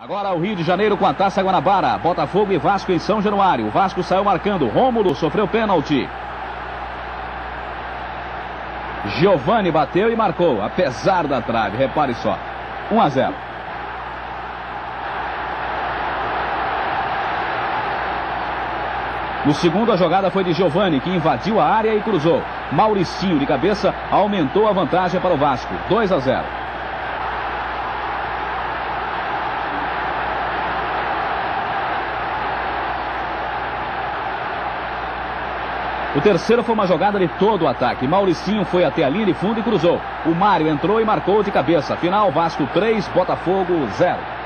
Agora o Rio de Janeiro com a Taça Guanabara. Botafogo e Vasco em São Januário. O Vasco saiu marcando. Rômulo sofreu pênalti. Giovani bateu e marcou, apesar da trave. Repare só. 1 a 0. No segundo, a jogada foi de Giovani, que invadiu a área e cruzou. Mauricinho, de cabeça, aumentou a vantagem para o Vasco. 2 a 0. O terceiro foi uma jogada de todo o ataque. Mauricinho foi até a linha de fundo e cruzou. O Mário entrou e marcou de cabeça. Final, Vasco 3, Botafogo 0.